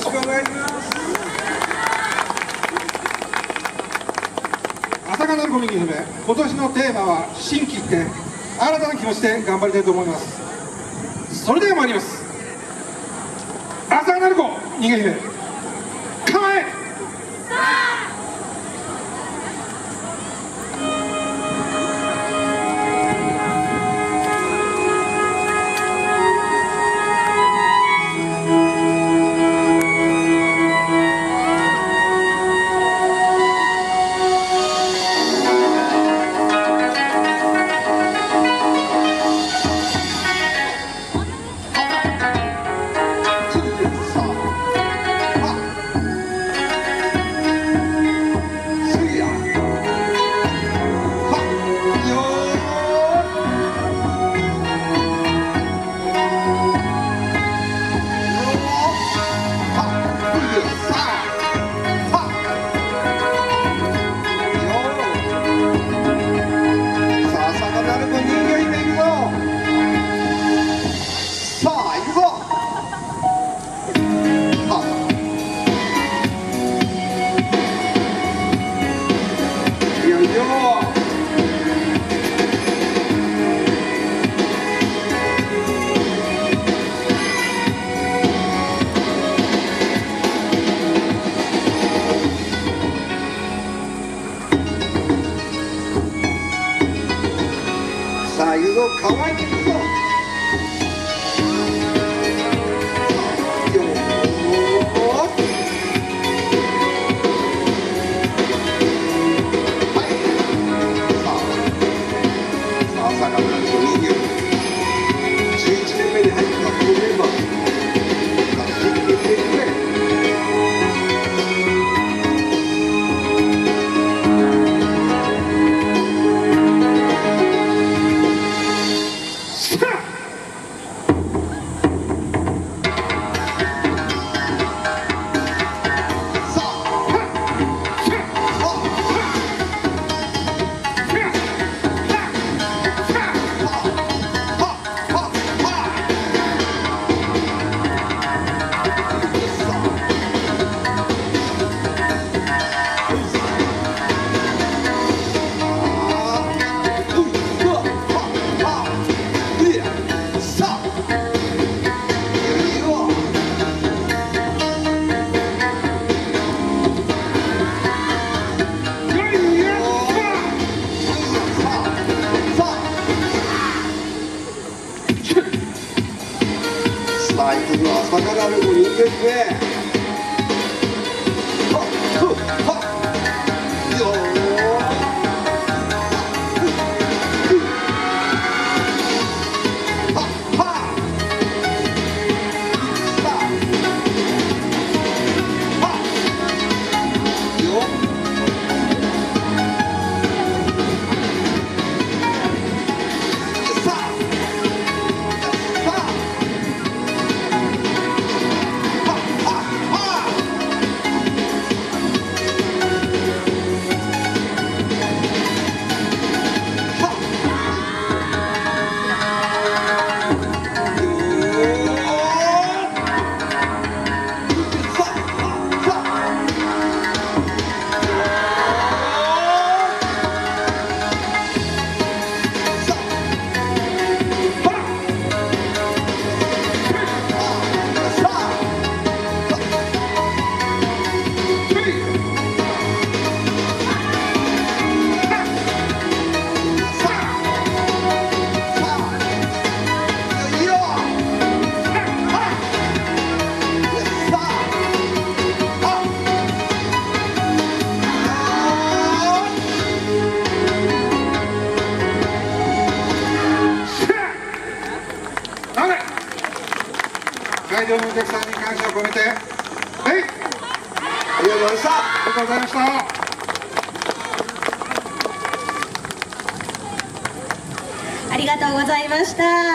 しくお願いします。朝霞のコミュニティ今年のテーマは新規って新たな気持ちで頑張りたいと思います。それでは参ります。朝霞鳴子逃げ姫さあ行くぞ乾いていくぞはいさあさあ坂村の人形スパイクの、朝からの人間ですね。はっ、会場のお客さんに感謝を込めてはいありがとうございました。ありがとうございましたありがとうございました。